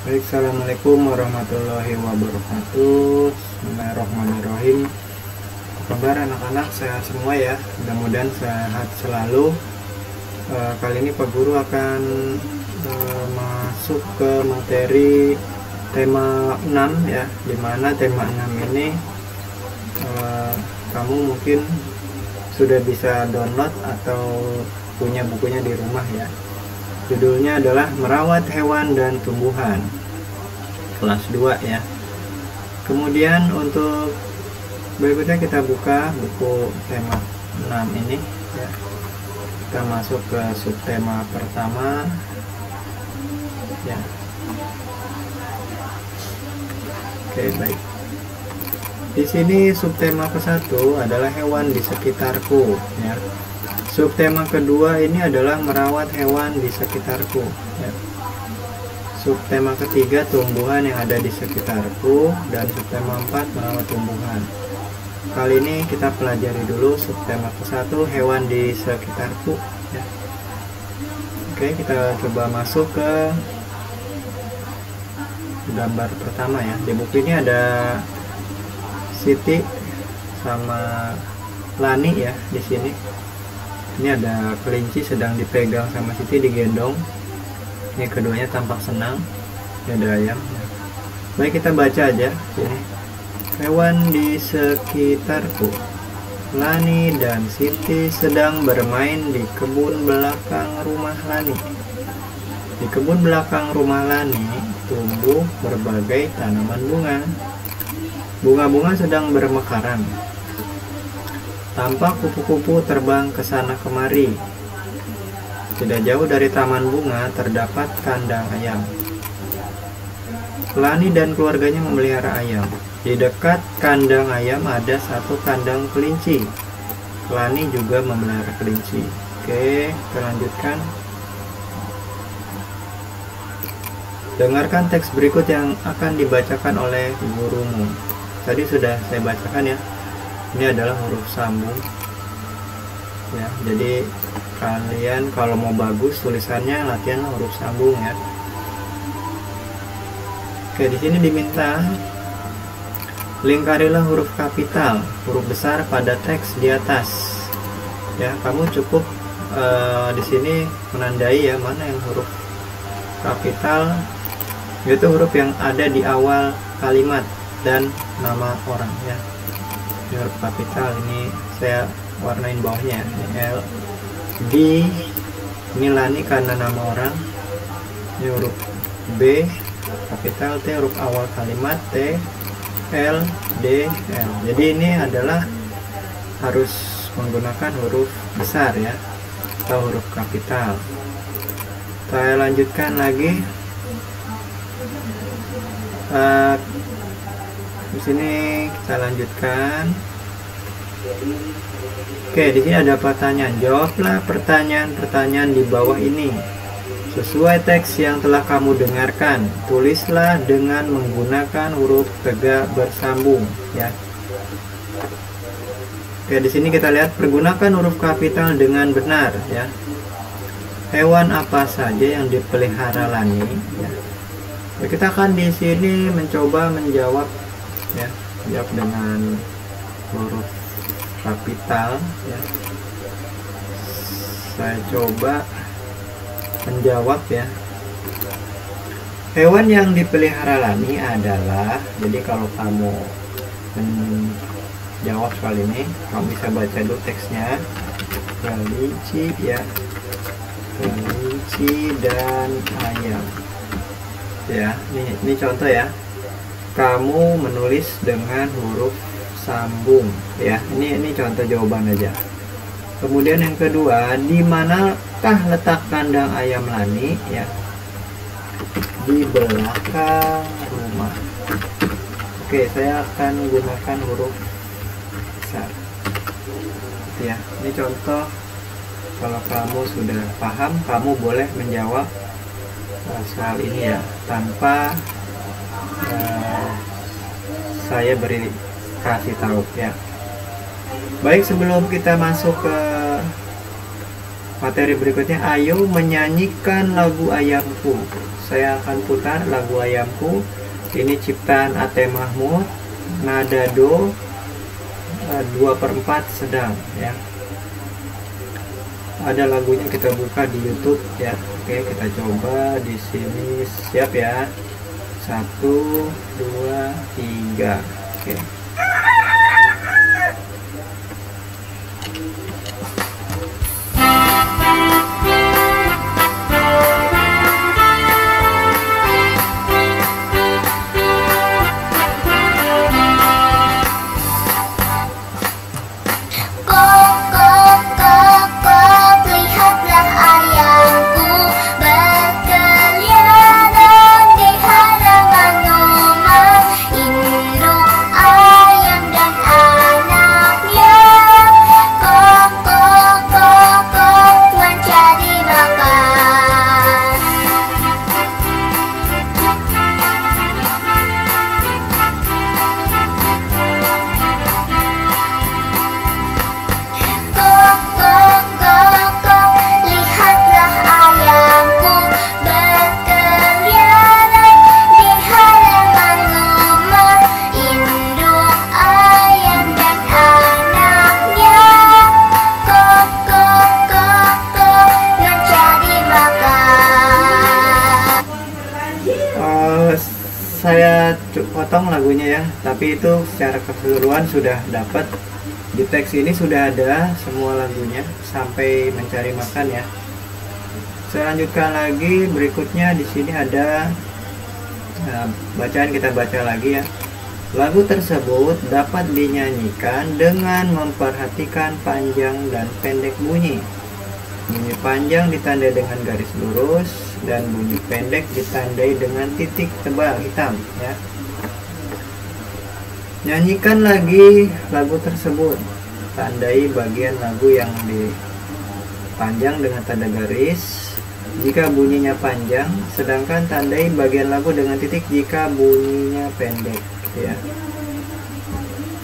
Baik, Assalamualaikum warahmatullahi wabarakatuh. Bismillahirrahmanirrahim. Apa kabar anak-anak? Sehat semua ya? Mudah-mudahan sehat selalu. Uh, Kali ini Pak Guru akan uh, masuk ke materi tema 6 ya Di mana tema 6 ini uh, Kamu mungkin sudah bisa download atau punya bukunya di rumah ya Judulnya adalah Merawat Hewan dan Tumbuhan Kelas 2 ya Kemudian untuk berikutnya kita buka buku tema 6 ini ya. Kita masuk ke subtema pertama ya. Oke baik di sini subtema ke satu adalah hewan di sekitarku ya Subtema kedua ini adalah merawat hewan di sekitarku. Ya. Subtema ketiga tumbuhan yang ada di sekitarku dan subtema empat merawat tumbuhan. Kali ini kita pelajari dulu subtema ke satu hewan di sekitarku. Ya. Oke, kita coba masuk ke gambar pertama ya. Di buku ini ada Siti sama Lani ya di sini ini ada kelinci sedang dipegang sama Siti digendong. Ini keduanya tampak senang. Ini ada ayam. Baik kita baca aja. Ini. Hewan di sekitarku. Lani dan Siti sedang bermain di kebun belakang rumah Lani. Di kebun belakang rumah Lani tumbuh berbagai tanaman bunga. Bunga-bunga sedang bermekaran Tampak kupu-kupu terbang ke sana kemari. Tidak jauh dari taman bunga terdapat kandang ayam. Lani dan keluarganya memelihara ayam. Di dekat kandang ayam ada satu kandang kelinci. Lani juga memelihara kelinci. Oke, kita lanjutkan. Dengarkan teks berikut yang akan dibacakan oleh gurumu. Tadi sudah saya bacakan ya ini adalah huruf sambung. Ya jadi kalian kalau mau bagus tulisannya latihan huruf sambung ya. Oke di sini diminta lingkarilah huruf kapital huruf besar pada teks di atas. Ya kamu cukup uh, di sini menandai ya mana yang huruf kapital. Yaitu huruf yang ada di awal kalimat dan nama orang ya huruf kapital ini saya warnain bawahnya. L. D ini Lani karena nama orang. Ini huruf B. Kapital T huruf awal kalimat. T. L. D. L. Jadi ini adalah harus menggunakan huruf besar ya atau huruf kapital. Saya lanjutkan lagi. Uh, di sini kita lanjutkan oke di sini ada pertanyaan jawablah pertanyaan-pertanyaan di bawah ini sesuai teks yang telah kamu dengarkan tulislah dengan menggunakan huruf tegak bersambung ya Oke, di sini kita lihat pergunakan huruf kapital dengan benar ya. Hewan apa saja yang dipelihara Lani ya. Kita akan di sini mencoba menjawab ya jawab dengan huruf kapital ya. Saya coba menjawab ya. Hewan yang dipelihara Lani adalah jadi kalau kamu menjawab soal ini kamu bisa baca dulu teksnya. Kelinci ya. Kelinci dan ayam. Ya ini, ini contoh ya kamu menulis dengan huruf sambung ya. Ini ini contoh jawaban aja. Kemudian yang kedua di manakah letak kandang ayam Lani ya? Di belakang rumah. Oke saya akan gunakan huruf besar. Ya ini contoh. Kalau kamu sudah paham kamu boleh menjawab uh, soal ini ya. Tanpa saya beri kasih tahu ya. Baik sebelum kita masuk ke materi berikutnya ayo menyanyikan lagu ayamku. Saya akan putar lagu ayamku. Ini ciptaan Ate Mahmud nada do 2 per 4 sedang ya. Ada lagunya kita buka di YouTube ya. Oke kita coba di sini. Siap ya satu dua tiga. Oke. saya lagunya ya. Tapi itu secara keseluruhan sudah dapat. Di teks ini sudah ada semua lagunya sampai mencari makan ya. Saya lanjutkan lagi berikutnya di sini ada nah, bacaan kita baca lagi ya. Lagu tersebut dapat dinyanyikan dengan memperhatikan panjang dan pendek bunyi. Bunyi panjang ditandai dengan garis lurus dan bunyi pendek ditandai dengan titik tebal hitam ya nyanyikan lagi lagu tersebut. Tandai bagian lagu yang dipanjang dengan tanda garis jika bunyinya panjang sedangkan tandai bagian lagu dengan titik jika bunyinya pendek ya.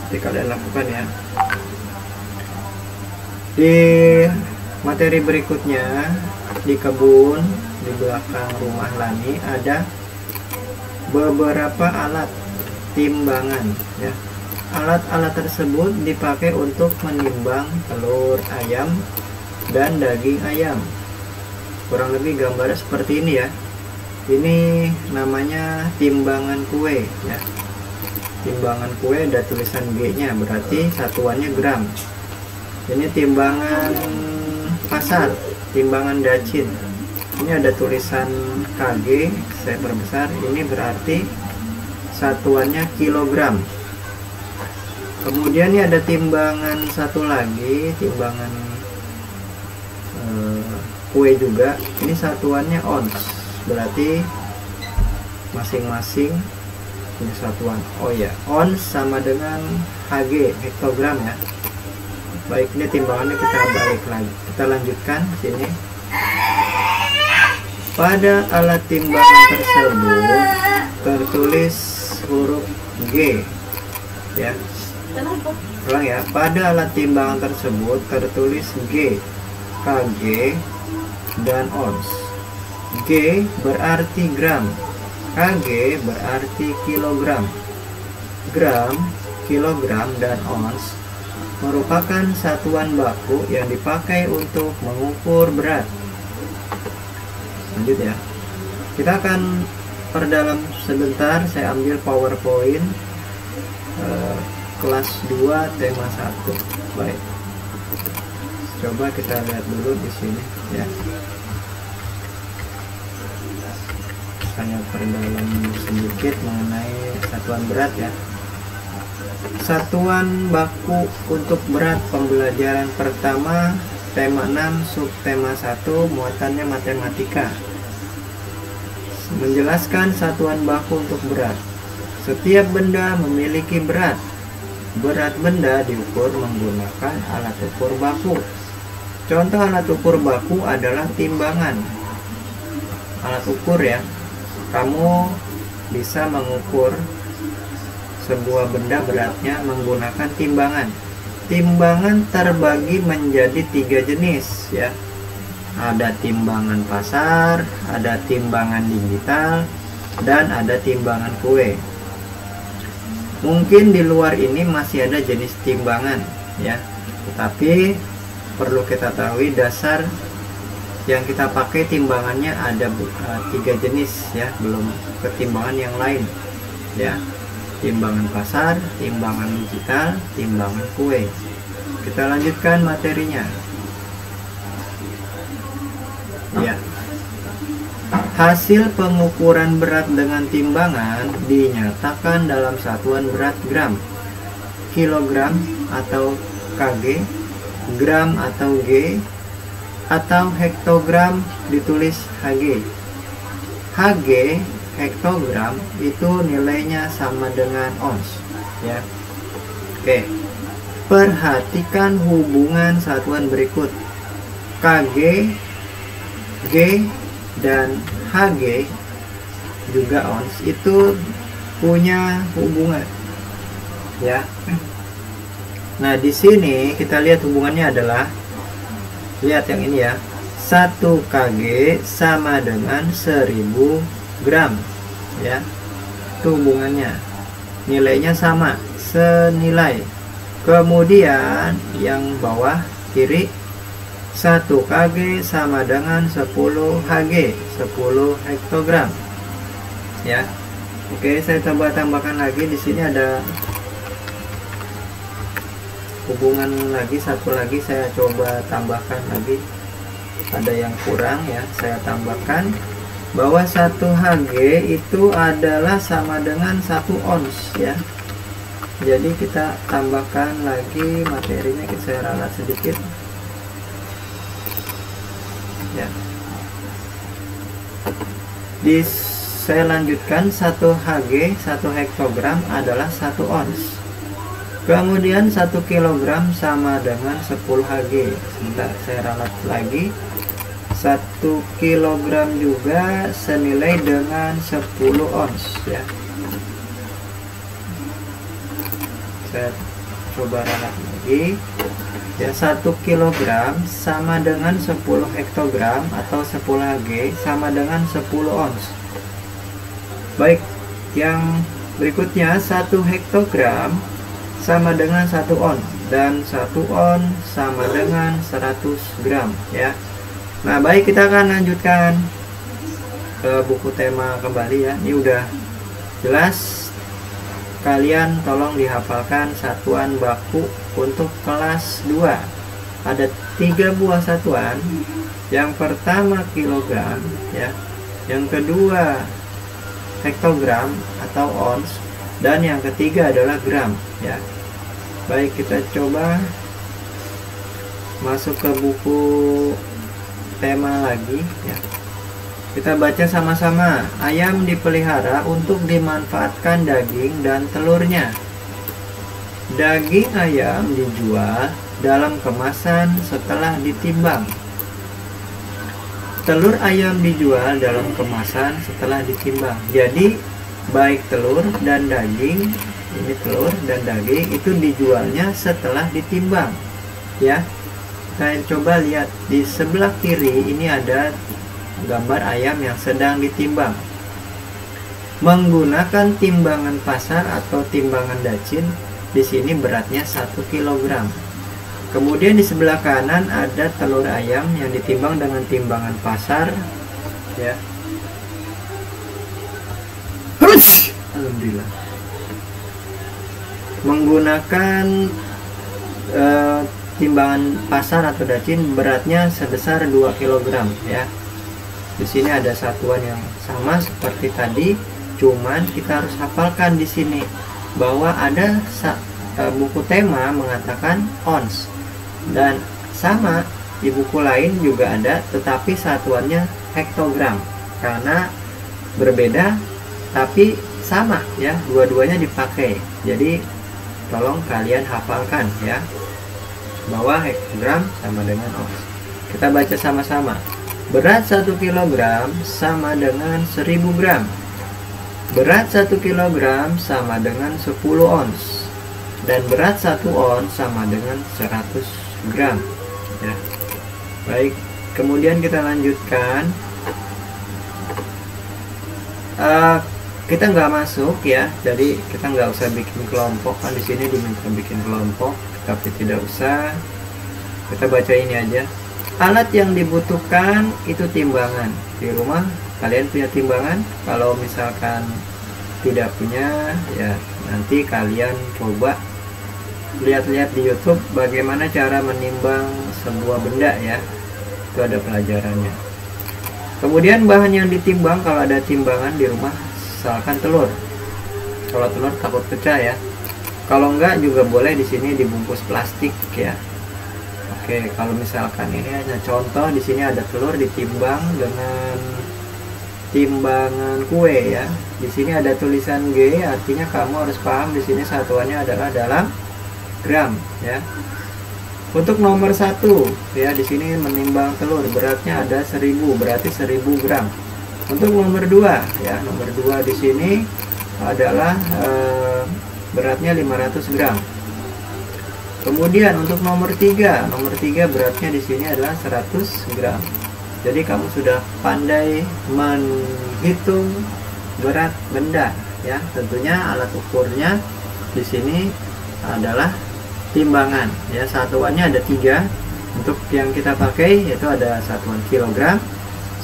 Jadi kalian lakukan ya. Di materi berikutnya di kebun di belakang rumah Lani ada beberapa alat timbangan ya. Alat-alat tersebut dipakai untuk menimbang telur ayam dan daging ayam. Kurang lebih gambarnya seperti ini ya. Ini namanya timbangan kue ya. Timbangan kue ada tulisan G nya berarti satuannya gram. Ini timbangan pasar timbangan dacin. Ini ada tulisan KG saya perbesar. Ini berarti satuannya kilogram. Kemudian ini ada timbangan satu lagi timbangan eh, kue juga. Ini satuannya ons berarti masing-masing ini satuan. Oh ya ons sama dengan Hg hektogram ya. Baik ini timbangannya kita balik lagi. Kita lanjutkan sini. Pada alat timbangan tersebut tertulis huruf G. Ya. Ulang ya. Pada alat timbangan tersebut tertulis G, KG, dan ons. G berarti gram. KG berarti kilogram. Gram, kilogram, dan ons merupakan satuan baku yang dipakai untuk mengukur berat lanjut ya kita akan perdalam sebentar saya ambil powerpoint uh, kelas 2 tema 1 baik. Coba kita lihat dulu di sini ya. Saya perdalam sedikit mengenai satuan berat ya. Satuan baku untuk berat pembelajaran pertama tema 6 subtema 1 muatannya matematika menjelaskan satuan baku untuk berat. Setiap benda memiliki berat. Berat benda diukur menggunakan alat ukur baku. Contoh alat ukur baku adalah timbangan. Alat ukur ya. Kamu bisa mengukur sebuah benda beratnya menggunakan timbangan. Timbangan terbagi menjadi tiga jenis ya. Ada timbangan pasar ada timbangan digital dan ada timbangan kue. Mungkin di luar ini masih ada jenis timbangan ya. Tetapi perlu kita tahu dasar yang kita pakai timbangannya ada uh, tiga jenis ya. Belum ketimbangan yang lain ya. Timbangan pasar timbangan digital timbangan kue. Kita lanjutkan materinya ya Hasil pengukuran berat dengan timbangan dinyatakan dalam satuan berat gram, kilogram atau kg, gram atau g, atau hektogram ditulis hg. hg hektogram itu nilainya sama dengan ons, ya. Oke. Perhatikan hubungan satuan berikut. kg, g, dan Hg juga ons itu punya hubungan ya. Nah di sini kita lihat hubungannya adalah lihat yang ini ya. 1 kg sama dengan 1000 gram ya. Itu hubungannya. Nilainya sama senilai. Kemudian yang bawah kiri 1 kg sama dengan 10 Hg 10 hektogram. Ya Oke saya tambah tambahkan lagi di sini ada hubungan lagi satu lagi saya coba tambahkan lagi. Ada yang kurang ya saya tambahkan. Bahwa 1 Hg itu adalah sama dengan 1 ons ya. Jadi kita tambahkan lagi materinya kita ralat sedikit ya. Di saya lanjutkan 1 Hg 1 hektogram adalah 1 ons. Kemudian 1 kilogram sama dengan 10 Hg sebentar saya ralat lagi. 1 kilogram juga senilai dengan 10 ons ya. Saya coba ralat lagi ya 1 kilogram sama dengan 10 hektogram atau 10 Hg sama dengan 10 ons. Baik yang berikutnya 1 hektogram sama dengan 1 on dan 1 on sama dengan 100 gram ya. Nah baik kita akan lanjutkan ke buku tema kembali ya. Ini udah jelas kalian tolong dihafalkan satuan baku untuk kelas 2 ada tiga buah satuan. Yang pertama kilogram ya. Yang kedua hektogram atau ons. Dan yang ketiga adalah gram ya. Baik kita coba masuk ke buku tema lagi ya kita baca sama-sama. Ayam dipelihara untuk dimanfaatkan daging dan telurnya. Daging ayam dijual dalam kemasan setelah ditimbang. Telur ayam dijual dalam kemasan setelah ditimbang. Jadi, baik telur dan daging, ini telur dan daging itu dijualnya setelah ditimbang. Ya. Kita coba lihat di sebelah kiri ini ada gambar ayam yang sedang ditimbang. Menggunakan timbangan pasar atau timbangan dacin, di sini beratnya 1 kg. Kemudian di sebelah kanan ada telur ayam yang ditimbang dengan timbangan pasar ya. Alhamdulillah. Menggunakan uh, timbangan pasar atau dacin beratnya sebesar 2 kg ya di sini ada satuan yang sama seperti tadi cuman kita harus hafalkan di sini bahwa ada e, buku tema mengatakan ons. Dan sama di buku lain juga ada tetapi satuannya hektogram. Karena berbeda tapi sama ya dua-duanya dipakai. Jadi tolong kalian hafalkan ya. Bahwa hektogram sama dengan ons. Kita baca sama-sama Berat 1 kg sama dengan 1000 gram. Berat 1 kg sama dengan 10 ons. Dan berat 1 ons sama dengan 100 gram. Ya. Baik, kemudian kita lanjutkan uh, kita nggak masuk ya jadi kita nggak usah bikin kelompok kan di sini diminta bikin kelompok tapi tidak usah kita baca ini aja alat yang dibutuhkan itu timbangan. Di rumah kalian punya timbangan? Kalau misalkan tidak punya ya nanti kalian coba lihat-lihat di YouTube bagaimana cara menimbang sebuah benda ya. Itu ada pelajarannya. Kemudian bahan yang ditimbang kalau ada timbangan di rumah misalkan telur. Kalau telur takut pecah ya. Kalau enggak juga boleh di sini dibungkus plastik ya oke kalau misalkan ini hanya contoh di sini ada telur ditimbang dengan timbangan kue ya di sini ada tulisan G artinya kamu harus paham di sini satuannya adalah dalam gram ya untuk nomor satu ya di sini menimbang telur beratnya ada 1000 berarti 1000 gram. Untuk nomor dua ya nomor dua di sini adalah e, beratnya 500 gram. Kemudian untuk nomor tiga nomor tiga beratnya di sini adalah 100 gram. Jadi kamu sudah pandai menghitung berat benda ya. Tentunya alat ukurnya di sini adalah timbangan ya satuannya ada tiga untuk yang kita pakai yaitu ada satuan kilogram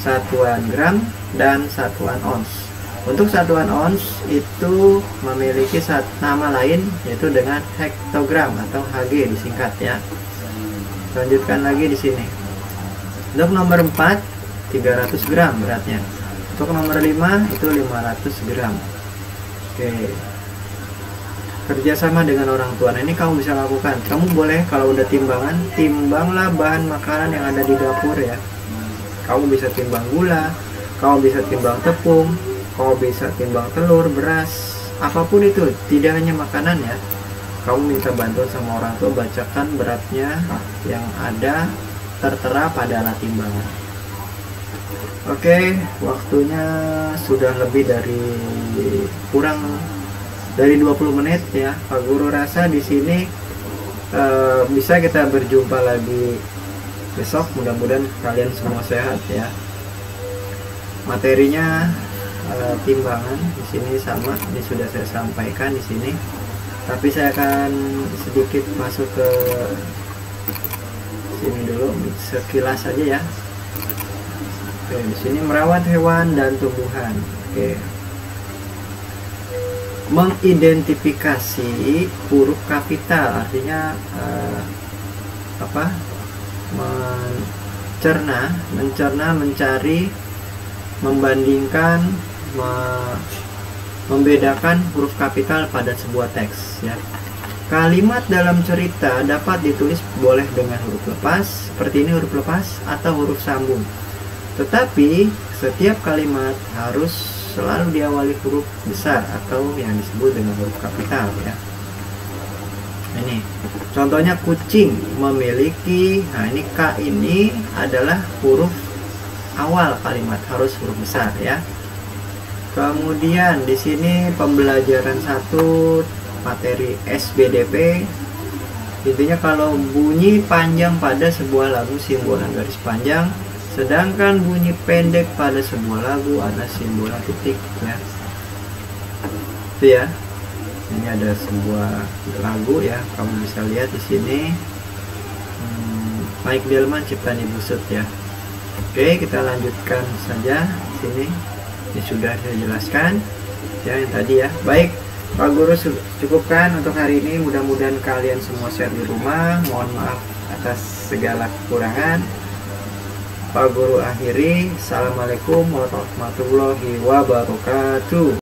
satuan gram dan satuan ons untuk satuan ons itu memiliki satu nama lain yaitu dengan hektogram atau Hg disingkat ya lanjutkan lagi di sini untuk nomor 4 300 gram beratnya untuk nomor 5 itu 500 gram oke kerjasama dengan orang tua. Nah ini kamu bisa lakukan. Kamu boleh kalau udah timbangan, timbanglah bahan makanan yang ada di dapur ya. Kamu bisa timbang gula, kamu bisa timbang tepung, kamu bisa timbang telur, beras, apa pun itu. Tidak hanya makanan ya. Kamu minta bantuan sama orang tua bacakan beratnya yang ada tertera pada alat timbangan. Oke, waktunya sudah lebih dari kurang dari 20 menit ya Pak Guru rasa di sini uh, bisa kita berjumpa lagi besok mudah-mudahan kalian semua sehat ya materinya timbangan di sini sama ini sudah saya sampaikan di sini. Tapi saya akan sedikit masuk ke sini dulu sekilas saja ya. Oke di sini merawat hewan dan tumbuhan. Oke. Mengidentifikasi huruf kapital artinya uh, apa? Mencerna mencerna mencari membandingkan me, membedakan huruf kapital pada sebuah teks ya. Kalimat dalam cerita dapat ditulis boleh dengan huruf lepas seperti ini huruf lepas atau huruf sambung. Tetapi setiap kalimat harus selalu diawali huruf besar atau yang disebut dengan huruf kapital ya. Ini contohnya kucing memiliki nah ini K ini adalah huruf awal kalimat harus huruf besar ya kemudian di sini pembelajaran satu materi SBDP intinya kalau bunyi panjang pada sebuah lagu simbolan garis panjang Sedangkan bunyi pendek pada sebuah lagu ada simbol titik ya. Itu ya. Ini ada sebuah lagu ya. Kamu bisa lihat di sini. Hmm, Mike Delman ciptaan Ibu Sut ya. Oke, kita lanjutkan saja sini. Ini sudah saya jelaskan ya yang tadi ya. Baik, Pak Guru cukupkan untuk hari ini. Mudah-mudahan kalian semua sehat di rumah. Mohon maaf atas segala kekurangan. Pak Guru akhiri. Assalamualaikum warahmatullahi wabarakatuh.